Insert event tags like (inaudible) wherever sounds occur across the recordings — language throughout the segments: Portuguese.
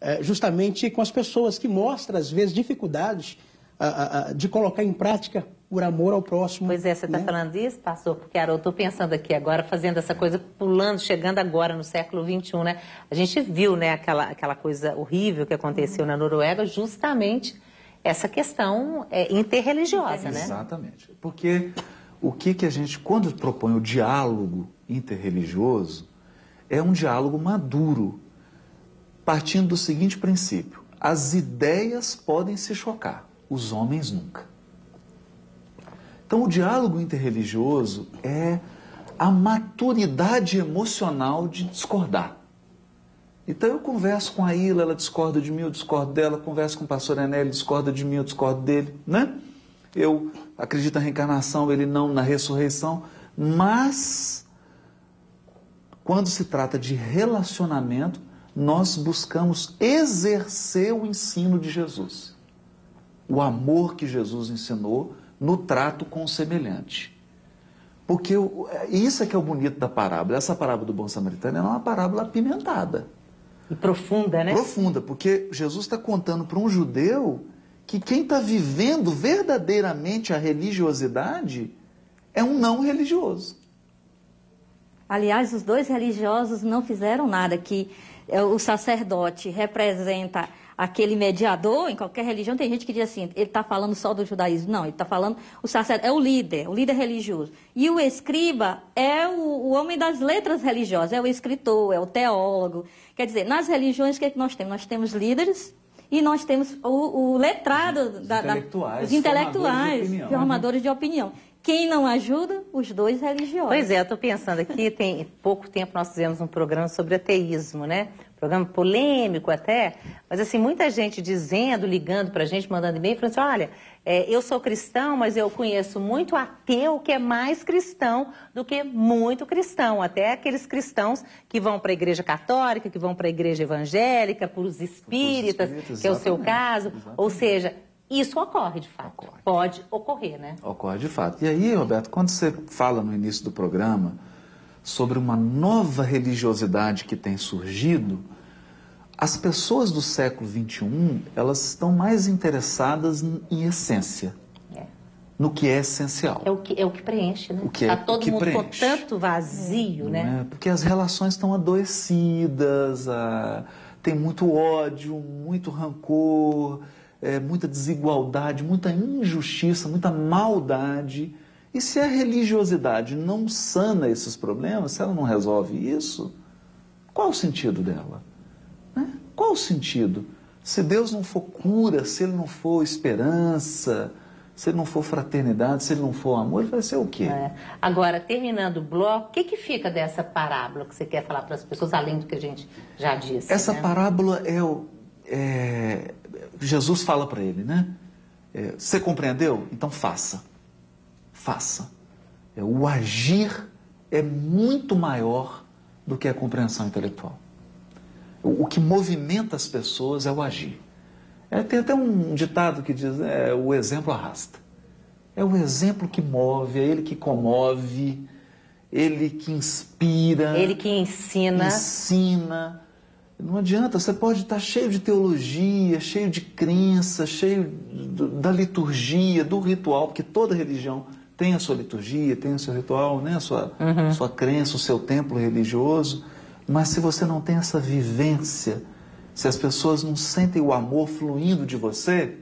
é, justamente com as pessoas, que mostra, às vezes, dificuldades de colocar em prática por amor ao próximo. Pois é, você está né? falando disso, pastor? Porque, Carol, eu estou pensando aqui agora, fazendo essa coisa, pulando, chegando agora no século XXI, né? A gente viu, né, aquela, aquela coisa horrível que aconteceu na Noruega, justamente essa questão é, interreligiosa, né? Exatamente. Porque o que, que a gente, quando propõe o diálogo interreligioso, é um diálogo maduro, partindo do seguinte princípio: as ideias podem se chocar, os homens nunca. Então, o diálogo interreligioso é a maturidade emocional de discordar. Então, eu converso com a Ilha, ela discorda de mim, eu discordo dela, converso com o pastor Ené, ele discorda de mim, eu discordo dele, né? Eu acredito na reencarnação, ele não na ressurreição, mas quando se trata de relacionamento, nós buscamos exercer o ensino de Jesus. O amor que Jesus ensinou no trato com o semelhante. Porque isso é que é o bonito da parábola. Essa parábola do bom samaritano é uma parábola apimentada. E profunda, né? Profunda, porque Jesus está contando para um judeu que quem está vivendo verdadeiramente a religiosidade é um não religioso. Aliás, os dois religiosos não fizeram nada que é, o sacerdote representa aquele mediador, em qualquer religião, tem gente que diz assim, ele está falando só do judaísmo. Não, ele está falando, o sacerdote é o líder, o líder religioso. E o escriba é o, o, homem das letras religiosas, é o escritor, é o teólogo. Quer dizer, nas religiões, o que, é que nós temos? Nós temos líderes e nós temos o, o letrado, os da, intelectuais, da, os intelectuais, formadores de opinião. formadores de opinião. Quem não ajuda? Os dois religiosos. Pois é, eu estou pensando aqui, tem pouco tempo nós fizemos um programa sobre ateísmo, né? Programa polêmico até, mas assim, muita gente dizendo, ligando para a gente, mandando e-mail, falando assim, olha, é, eu sou cristão, mas eu conheço muito ateu que é mais cristão do que muito cristão. Até aqueles cristãos que vão para a igreja católica, que vão para a igreja evangélica, para os espíritas, espíritas, que é o seu caso. exatamente. Ou seja, isso ocorre de fato. Ocorre. Pode ocorrer, né? Ocorre de fato. E aí, Roberto, quando você fala no início do programa sobre uma nova religiosidade que tem surgido, as pessoas do século XXI, elas estão mais interessadas em essência, É. no que é essencial. É o que, é o que preenche, né? O que é- tá todo o que mundo com preenche. tanto vazio, não né? é? Porque as relações estão adoecidas, ah, tem muito ódio, muito rancor, é, muita desigualdade, muita injustiça, muita maldade. E se a religiosidade não sana esses problemas, se ela não resolve isso, qual o sentido dela? Qual o sentido? Se Deus não for cura, se Ele não for esperança, se Ele não for fraternidade, se Ele não for amor, ele vai ser o quê? É. Agora, terminando o bloco, o que, que fica dessa parábola que você quer falar para as pessoas, além do que a gente já disse? Essa né? parábola é o. é, Jesus fala para ele, né? É, Você compreendeu? Então faça. Faça. É, o agir é muito maior do que a compreensão intelectual. O, o que movimenta as pessoas é o agir. É, tem até um ditado que diz: é, o exemplo arrasta. É o exemplo que move, é ele que comove, ele que inspira Ele que ensina. ensina. Não adianta, você pode estar cheio de teologia, cheio de crença, cheio da liturgia, do ritual, porque toda religião tem a sua liturgia, tem o seu ritual, né? a sua, sua crença, o seu templo religioso. Mas se você não tem essa vivência, se as pessoas não sentem o amor fluindo de você,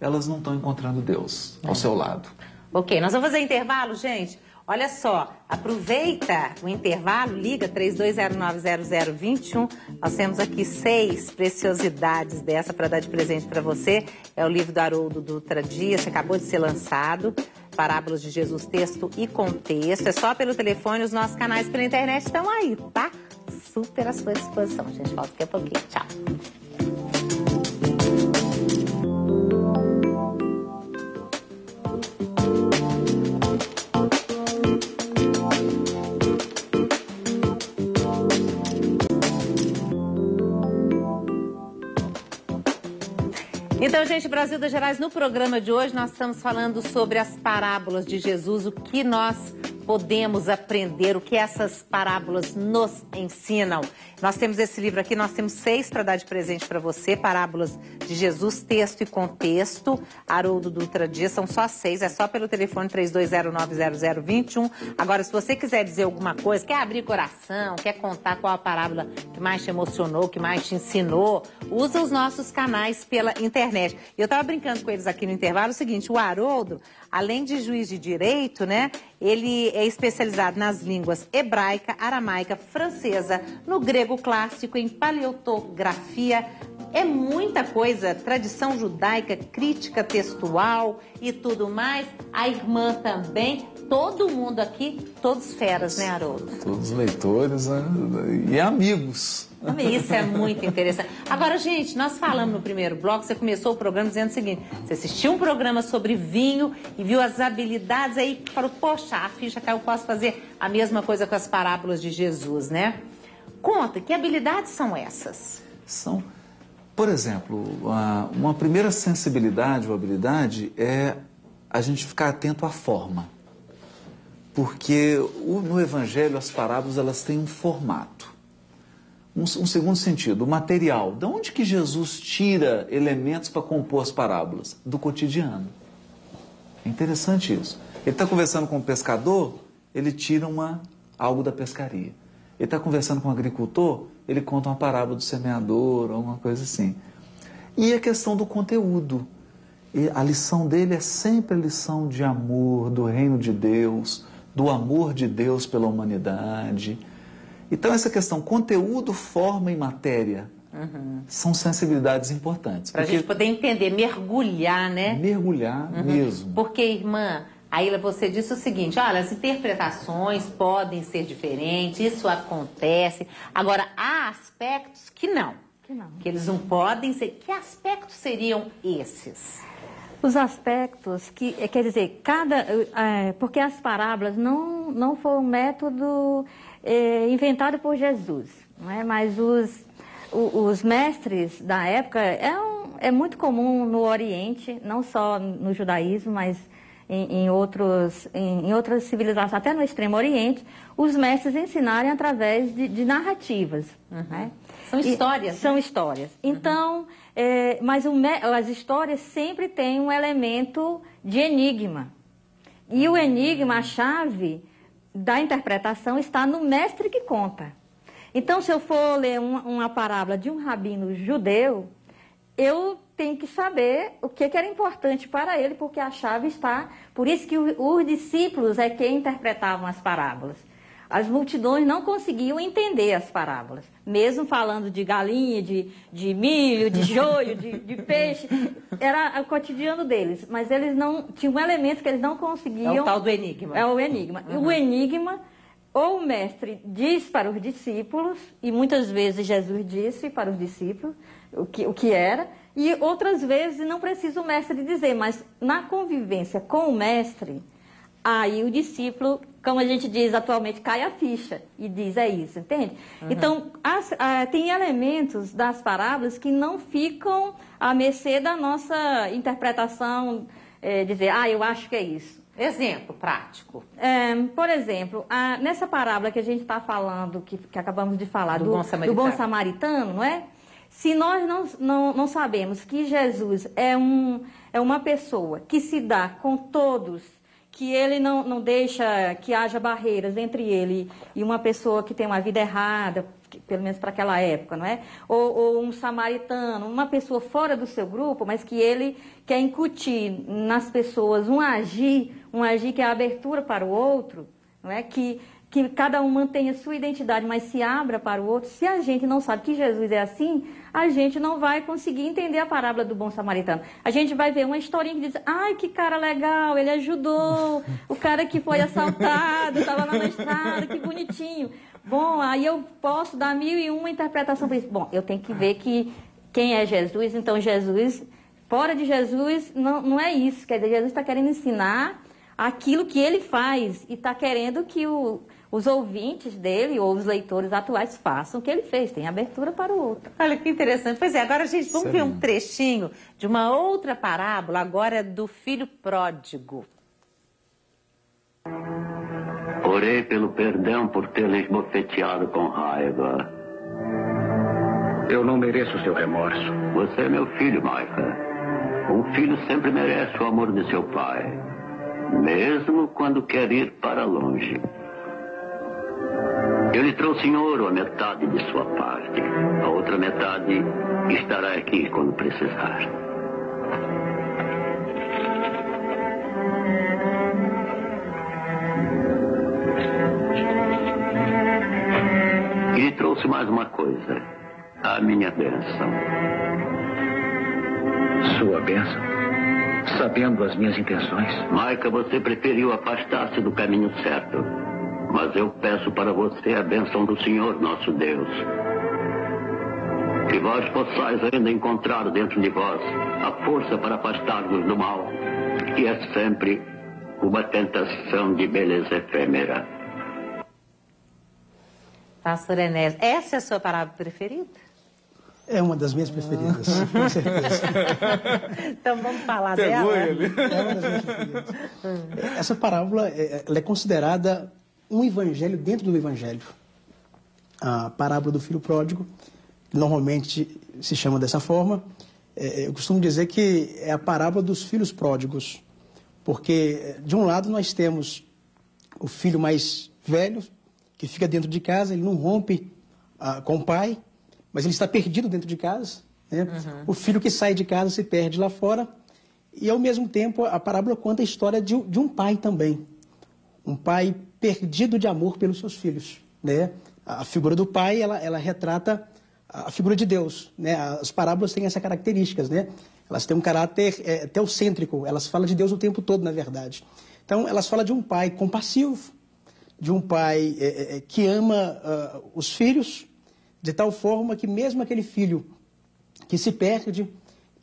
elas não estão encontrando Deus ao seu lado. Ok, nós vamos fazer intervalo, gente? Olha só, aproveita o intervalo, liga 32090021. Nós temos aqui seis preciosidades dessa para dar de presente para você. É o livro do Haroldo Dutra Dias, que acabou de ser lançado. Parábolas de Jesus, texto e contexto. É só pelo telefone, os nossos canais pela internet estão aí, tá? Super à sua disposição. A gente volta daqui a pouquinho. Tchau. Então, gente, Brasil das Gerais, no programa de hoje nós estamos falando sobre as parábolas de Jesus, o que nós podemos aprender, o que essas parábolas nos ensinam. Nós temos esse livro aqui, nós temos seis para dar de presente para você, Parábolas de Jesus, texto e contexto. Haroldo Dutra Dias, são só seis, é só pelo telefone 32090021. Agora, se você quiser dizer alguma coisa, quer abrir coração, quer contar qual a parábola que mais te emocionou, que mais te ensinou, usa os nossos canais pela internet. Eu estava brincando com eles aqui no intervalo o seguinte, o Haroldo, além de juiz de direito, né, ele é especializado nas línguas hebraica, aramaica, francesa, no grego clássico, em paleotografia. É muita coisa, tradição judaica, crítica textual e tudo mais. A irmã também, todo mundo aqui, todos feras, né, Haroldo? Todos leitores né? e amigos. Isso é muito interessante. Agora, gente, nós falamos no primeiro bloco, você começou o programa dizendo o seguinte: você assistiu um programa sobre vinho e viu as habilidades aí, falou, poxa, a ficha caiu, eu posso fazer a mesma coisa com as parábolas de Jesus, né? Conta, que habilidades são essas? São, por exemplo, uma primeira sensibilidade ou habilidade é a gente ficar atento à forma. Porque no Evangelho as parábolas elas têm um formato um, um, segundo sentido, o material. De onde que Jesus tira elementos para compor as parábolas? Do cotidiano. É interessante isso. Ele está conversando com um pescador, ele tira uma, algo da pescaria. Ele está conversando com um agricultor, ele conta uma parábola do semeador, alguma coisa assim. E a questão do conteúdo. E a lição dele é sempre a lição de amor, do reino de Deus, do amor de Deus pela humanidade então, essa questão conteúdo, forma e matéria uhum. são sensibilidades importantes. Para a gente poder entender, mergulhar, né? Mergulhar uhum. mesmo. Porque, irmã, aí você disse o seguinte: olha, as interpretações podem ser diferentes, isso acontece. Agora, há aspectos que não. Que não. Que eles não podem ser. Que aspectos seriam esses? Os aspectos que, eh, quer dizer, cada. É, porque as parábolas não, não foram um método é, inventado por Jesus, não é? mas os, os mestres da época é, um, é muito comum no Oriente, não só no judaísmo, mas em, em, outros, em, em, outras civilizações, até no Extremo Oriente, os mestres ensinarem através de, de narrativas. Uhum. Né? São histórias. E, são né? histórias. Uhum. Então, é, mas o, as histórias sempre têm um elemento de enigma. E o enigma, a chave, da interpretação está no mestre que conta. Então, se eu for ler uma, uma parábola de um rabino judeu, eu tenho que saber o que, que, era importante para ele, porque a chave está. Por isso que os discípulos é quem interpretavam as parábolas. As multidões não conseguiam entender as parábolas, mesmo falando de galinha, de, de milho, de joio, de, de, peixe. Era o cotidiano deles, mas eles não tinham um elemento que eles não conseguiam. É o tal do enigma. É o enigma. Uhum. E o enigma, ou o mestre diz para os discípulos, e muitas vezes Jesus disse para os discípulos o que, o que era, e outras vezes não precisa o mestre dizer, mas na convivência com o mestre, aí o discípulo como a gente diz atualmente, cai a ficha e diz é isso, entende? Uhum. Então, as, a, tem elementos das parábolas que não ficam à mercê da nossa interpretação, é, dizer, ah, eu acho que é isso. Exemplo prático. É, por exemplo, a, nessa parábola que a gente está falando, que, que, acabamos de falar, do, do, bom do, bom samaritano, não é? Se nós não, não, não sabemos que Jesus é, um, é uma pessoa que se dá com todos que ele não, não deixa que haja barreiras entre ele e uma pessoa que tem uma vida errada, pelo menos para aquela época, não é? Ou, ou, um samaritano, uma pessoa fora do seu grupo, mas que ele quer incutir nas pessoas um agir, um agir que é a abertura para o outro, não é? Que que cada um mantenha sua identidade, mas se abra para o outro. Se a gente não sabe que Jesus é assim, a gente não vai conseguir entender a parábola do bom samaritano. A gente vai ver uma historinha que diz: ai, que cara legal, ele ajudou o cara que foi assaltado, estava lá na estrada, que bonitinho. Bom, aí eu posso dar mil e uma interpretação para isso. Bom, eu tenho que ver que quem é Jesus, então Jesus, fora de Jesus, não, não é isso. Quer dizer, Jesus está querendo ensinar aquilo que ele faz e está querendo que o os ouvintes dele ou os leitores atuais façam o que ele fez, tem abertura para o outro. Olha que interessante. Pois é, agora a gente vamos ver um trechinho de uma outra parábola, agora do filho pródigo. Orei pelo perdão por ter lhe esbofeteado com raiva. Eu não mereço seu remorso. Você é meu filho, Micah. Um filho sempre merece o amor de seu pai, mesmo quando quer ir para longe. Eu lhe trouxe em ouro a metade de sua parte. A outra metade estará aqui quando precisar. E lhe trouxe mais uma coisa. A minha bênção. Sua bênção? Sabendo as minhas intenções? Maica, você preferiu afastar-se do caminho certo. Mas eu peço para você a bênção do Senhor nosso Deus. Que vós possais ainda encontrar dentro de vós a força para afastar-vos do mal, que é sempre uma tentação de beleza efêmera. Pastor Enés, essa é a sua palavra preferida? É uma das minhas preferidas, com certeza. (laughs) então vamos falar Pegou dela. ele. É uma das minhas preferidas. Essa parábola é, ela é considerada um evangelho dentro do evangelho. A parábola do filho pródigo, normalmente se chama dessa forma, é, eu costumo dizer que é a parábola dos filhos pródigos, porque de um lado nós temos o filho mais velho, que fica dentro de casa, ele não rompe ah, com o pai, mas ele está perdido dentro de casa. Né? O filho que sai de casa se perde lá fora. E, ao mesmo tempo, a parábola conta a história de, de um pai também. Um pai perdido de amor pelos seus filhos. Né? A figura do pai, ela, ela retrata a figura de Deus. Né? As parábolas têm essas características. Né? Elas têm um caráter é, teocêntrico. Elas falam de Deus o tempo todo, na verdade. Então, elas falam de um pai compassivo, de um pai é, é, que ama uh, os filhos, de tal forma que mesmo aquele filho que se perde,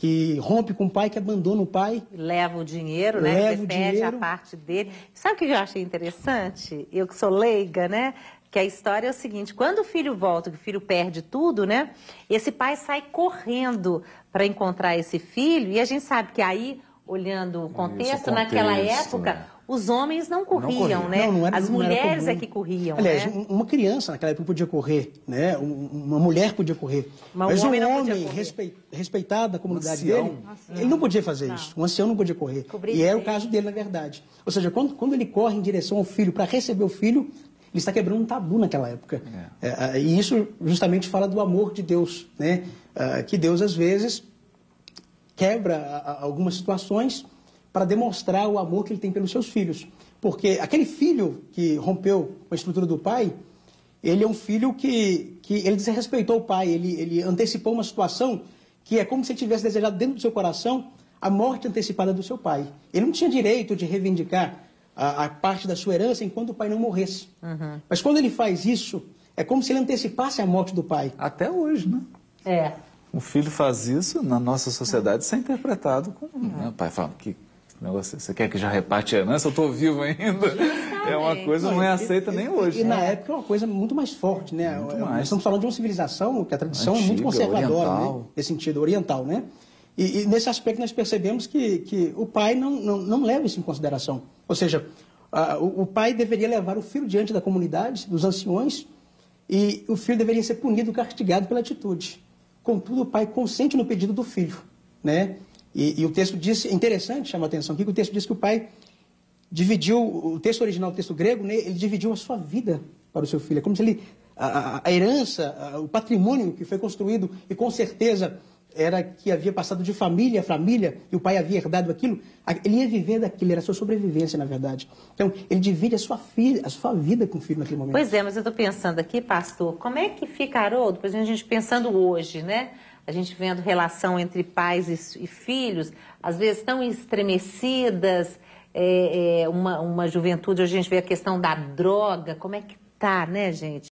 que rompe com o pai, que abandona o pai, Leva o dinheiro, né? Leva Você o perde dinheiro. a parte dele. Sabe o que eu achei interessante? Eu que sou leiga, né? Que a história é o seguinte: quando o filho volta, que o filho perde tudo, né? Esse pai sai correndo para encontrar esse filho, e a gente sabe que aí, olhando o contexto, o naquela contexto, época, né? Os homens não corriam, corriam. né? Não, não era- As não mulheres é que corriam, Aliás, né? um- uma criança naquela época podia correr, né? Um- Uma mulher podia correr. Mas Mas um homem homem, não respei- respeitado da comunidade ancião. dele, ele não podia fazer isso. Um ancião não podia correr. Cobrir e era o de caso dele, na verdade. Ou seja, quando, quando ele corre em direção ao filho para receber o filho, ele está quebrando um tabu naquela época. É, é, e isso justamente fala do amor de Deus, né? Ah, que Deus, às vezes, quebra a- a- algumas situações para demonstrar o amor que ele tem pelos seus filhos. Porque aquele filho que rompeu com a estrutura do pai, ele é um filho que, que ele desrespeitou o pai, ele, ele antecipou uma situação que é como se ele tivesse desejado dentro do seu coração a morte antecipada do seu pai. Ele não tinha direito de reivindicar a, a parte da sua herança enquanto o pai não morresse. Mas quando ele faz isso, é como se ele antecipasse a morte do pai. Até hoje, né? É. Um filho faz isso na nossa sociedade, isso é interpretado como. Né? O pai fala que negócio, você quer que já reparte a herança? Eu estou vivo ainda. É uma coisa não é aceita nem hoje. E na época é uma coisa muito mais forte, né? Muito Nós mais. estamos falando de uma civilização que a tradição é muito Antiga, conservadora, oriental. né? nesse sentido, oriental, né? E, e nesse aspecto nós percebemos que, que o pai não, não, não leva isso em consideração. Ou seja, a- o, o pai deveria levar o filho diante da comunidade, dos anciões, e o filho deveria ser punido, castigado pela atitude. Contudo, o pai consente no pedido do filho, né? E, e o texto diz, é interessante, chama a atenção aqui, que o texto diz que o pai dividiu, o texto original, o texto grego, né, ele dividiu a sua vida para o seu filho. É como se ele, a, a- a herança, a- o patrimônio que foi construído, e com certeza era que havia passado de família a família, e o pai havia herdado aquilo, ele ia viver daquilo, era a sua sobrevivência, na verdade. Então, ele divide a sua, filha, a sua vida com o filho naquele momento. Pois é, mas eu estou pensando aqui, pastor, como é que fica, Haroldo, por exemplo, a gente pensando hoje, né? A gente vendo relação entre pais e, e filhos, às vezes tão estremecidas, é, é, uma, uma juventude, a gente vê a questão da droga, como é que tá, né, gente?